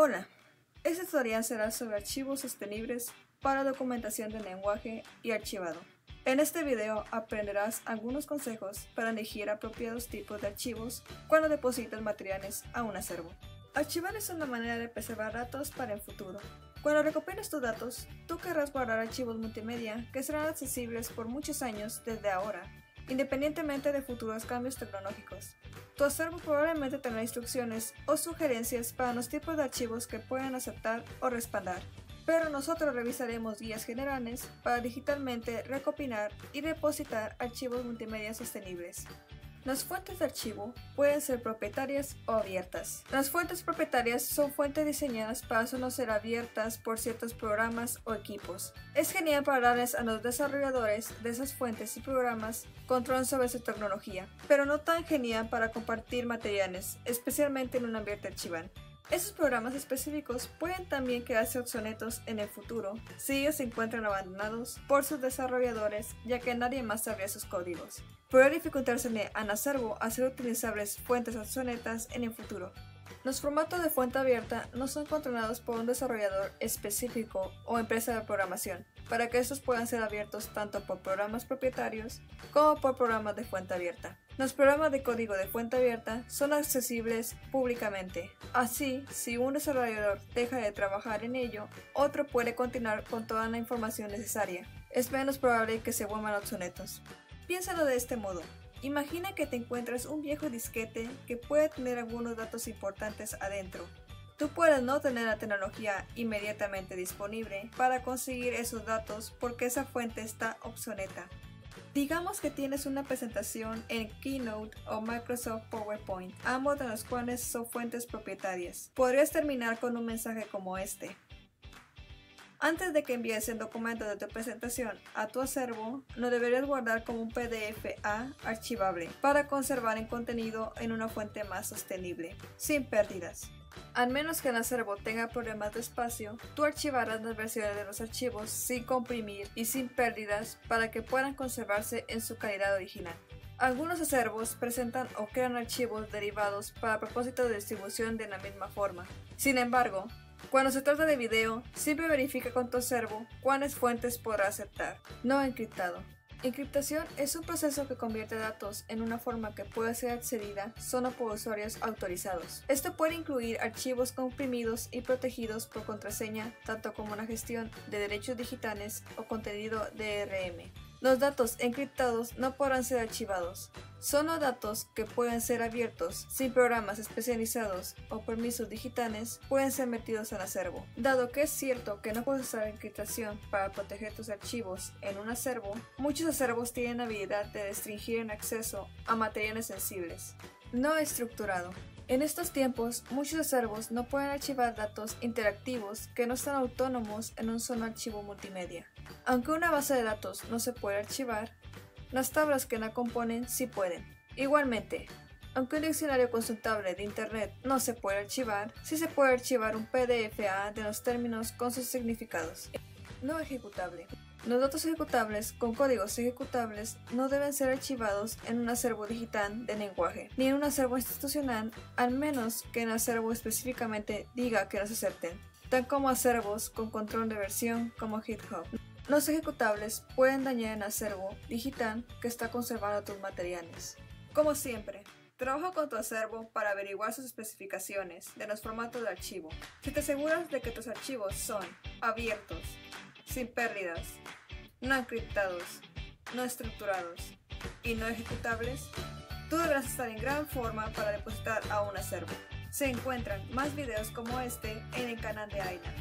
Hola, este tutorial será sobre archivos sostenibles para documentación de lenguaje y archivado. En este video aprenderás algunos consejos para elegir apropiados tipos de archivos cuando depositas materiales a un acervo. Archivar es una manera de preservar datos para el futuro. Cuando recopiles tus datos, tú querrás guardar archivos multimedia que serán accesibles por muchos años desde ahora independientemente de futuros cambios tecnológicos. Tu acervo probablemente tendrá instrucciones o sugerencias para los tipos de archivos que pueden aceptar o respaldar, pero nosotros revisaremos guías generales para digitalmente recopilar y depositar archivos multimedia sostenibles. Las fuentes de archivo pueden ser propietarias o abiertas. Las fuentes propietarias son fuentes diseñadas para solo ser abiertas por ciertos programas o equipos. Es genial para darles a los desarrolladores de esas fuentes y programas control sobre su tecnología, pero no tan genial para compartir materiales, especialmente en un ambiente archival. Esos programas específicos pueden también quedarse obsoletos en el futuro si ellos se encuentran abandonados por sus desarrolladores ya que nadie más sabría sus códigos. Puede dificultarse a acervo hacer utilizables fuentes obsoletas en el futuro. Los formatos de fuente abierta no son controlados por un desarrollador específico o empresa de programación, para que estos puedan ser abiertos tanto por programas propietarios como por programas de fuente abierta. Los programas de código de fuente abierta son accesibles públicamente, así si un desarrollador deja de trabajar en ello, otro puede continuar con toda la información necesaria. Es menos probable que se vuelvan obsoletos. Piénsalo de este modo. Imagina que te encuentras un viejo disquete que puede tener algunos datos importantes adentro. Tú puedes no tener la tecnología inmediatamente disponible para conseguir esos datos porque esa fuente está obsoleta. Digamos que tienes una presentación en Keynote o Microsoft PowerPoint, ambos de los cuales son fuentes propietarias. Podrías terminar con un mensaje como este. Antes de que envíes el documento de tu presentación a tu acervo, lo deberías guardar como un PDF A archivable para conservar el contenido en una fuente más sostenible, sin pérdidas. Al menos que el acervo tenga problemas de espacio, tú archivarás las versiones de los archivos sin comprimir y sin pérdidas para que puedan conservarse en su calidad original. Algunos acervos presentan o crean archivos derivados para propósito de distribución de la misma forma. Sin embargo, cuando se trata de video, siempre verifica con tu acervo cuáles fuentes podrá aceptar. No encriptado. Encriptación es un proceso que convierte datos en una forma que puede ser accedida solo por usuarios autorizados. Esto puede incluir archivos comprimidos y protegidos por contraseña, tanto como una gestión de derechos digitales o contenido DRM. Los datos encriptados no podrán ser archivados. Son los datos que pueden ser abiertos sin programas especializados o permisos digitales pueden ser metidos al acervo. Dado que es cierto que no puedes usar encriptación para proteger tus archivos en un acervo, muchos acervos tienen la habilidad de restringir el acceso a materiales sensibles. No estructurado. En estos tiempos, muchos acervos no pueden archivar datos interactivos que no están autónomos en un solo archivo multimedia. Aunque una base de datos no se puede archivar, las tablas que la componen sí pueden. Igualmente, aunque un diccionario consultable de Internet no se puede archivar, sí se puede archivar un PDF-A de los términos con sus significados. No ejecutable. Los datos ejecutables con códigos ejecutables no deben ser archivados en un acervo digital de lenguaje, ni en un acervo institucional, al menos que el acervo específicamente diga que los acepten, tal como acervos con control de versión como GitHub. Los ejecutables pueden dañar el acervo digital que está conservando tus materiales. Como siempre, Trabaja con tu acervo para averiguar sus especificaciones de los formatos de archivo. Si te aseguras de que tus archivos son abiertos, sin pérdidas, no encriptados, no estructurados y no ejecutables, tú deberás estar en gran forma para depositar a un acervo. Se encuentran más videos como este en el canal de AINA.